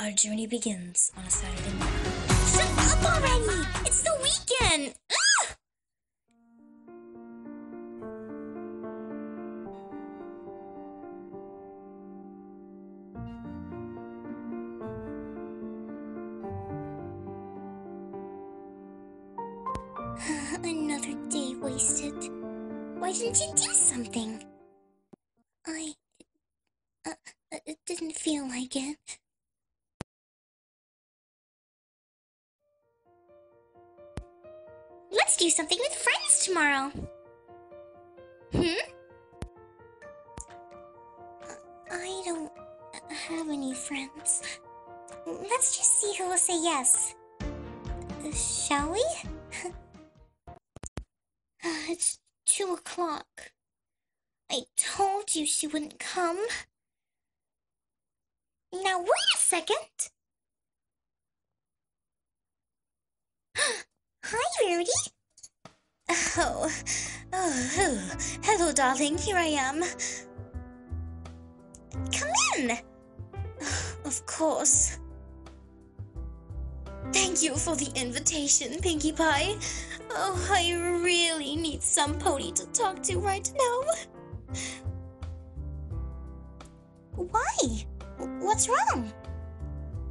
Our journey begins on a Saturday morning. Shut up already! It's the weekend! Another day wasted. Why didn't you do something? I. Uh, uh, it didn't feel like it. Let's do something with friends tomorrow. Hmm? I don't have any friends. Let's just see who will say yes. Uh, Shall we? it's two o'clock. I told you she wouldn't come. Now, wait a second. Rarity. Oh, oh, oh, hello, darling. Here I am. Come in. Of course. Thank you for the invitation, Pinkie Pie. Oh, I really need some pony to talk to right now. Why? What's wrong?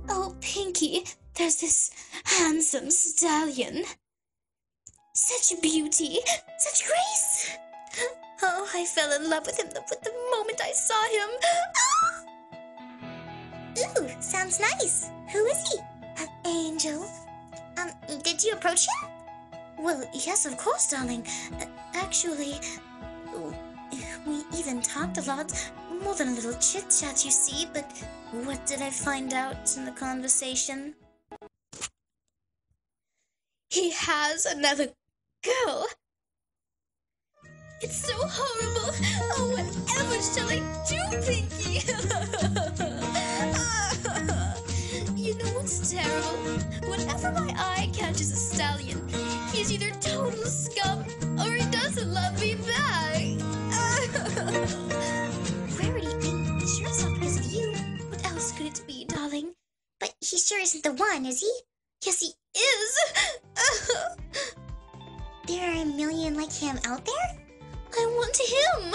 Oh, Pinkie, there's this handsome stallion. Such beauty, such grace. Oh, I fell in love with him the, with the moment I saw him. Ah! Ooh, sounds nice. Who is he? An angel. Um, did you approach him? Well, yes, of course, darling. Uh, actually, we even talked a lot. More than a little chit chat, you see, but what did I find out in the conversation? He has another It's so horrible. Oh, whatever shall I do, Pinkie? you know what's terrible? Whenever my eye catches a stallion, he's either total scum or he doesn't love me back. Rarity, I'm sure it's not because of you. What else could it be, darling? But he sure isn't the one, is he? Yes, he is. there are a million like him out there? I want him.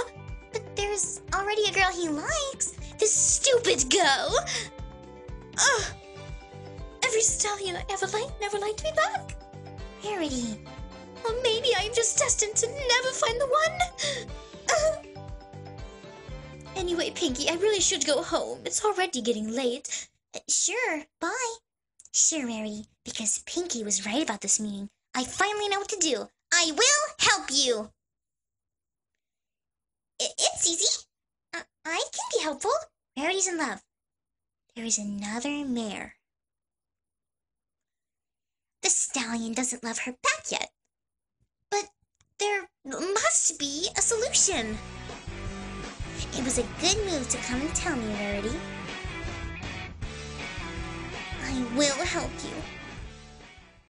But there's already a girl he likes. This stupid girl. Ugh. Every stallion I ever liked never liked me back. Rarity. Well, maybe I'm just destined to never find the one. Anyway, Pinkie, I really should go home. It's already getting late. Uh, sure, bye. Sure, Mary, because Pinkie was right about this meeting. I finally know what to do. I will help you. It's easy. I can be helpful. Rarity's in love. There is another mare. The stallion doesn't love her back yet. But there must be a solution. It was a good move to come and tell me, Rarity. I will help you.